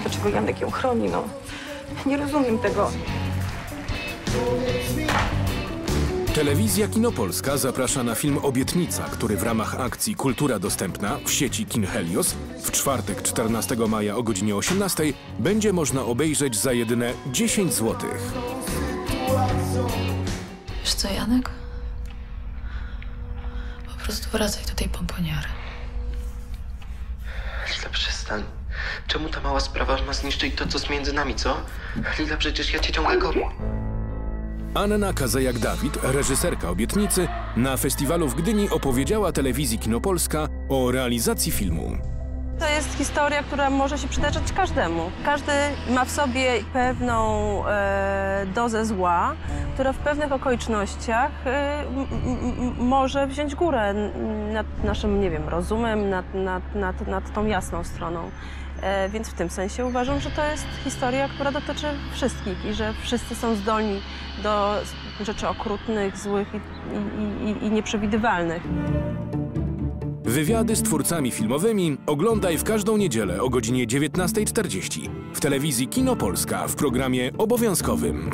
dlaczego Janek ją chroni, no. Nie rozumiem tego. Telewizja Kinopolska zaprasza na film Obietnica, który w ramach akcji Kultura Dostępna w sieci Kin Helios w czwartek 14 maja o godzinie 18 będzie można obejrzeć za jedyne 10 zł. Wiesz co, Janek? Po prostu wracaj do tej pomponiary. Lila, przestań. Czemu ta mała sprawa ma zniszczyć to, co jest między nami, co? Lila, przecież ja cię ciągle kocham. Anna Kazajak-Dawid, reżyserka Obietnicy, na festiwalu w Gdyni opowiedziała telewizji Kinopolska o realizacji filmu. To jest historia, która może się przydarzać każdemu. Każdy ma w sobie pewną e, dozę zła, która w pewnych okolicznościach m, może wziąć górę nad naszym, nie wiem, rozumem, nad, nad, nad, nad tą jasną stroną. E, więc w tym sensie uważam, że to jest historia, która dotyczy wszystkich i że wszyscy są zdolni do rzeczy okrutnych, złych i, i, i, i nieprzewidywalnych. Wywiady z twórcami filmowymi oglądaj w każdą niedzielę o godzinie 19.40 w telewizji Kinopolska w programie obowiązkowym.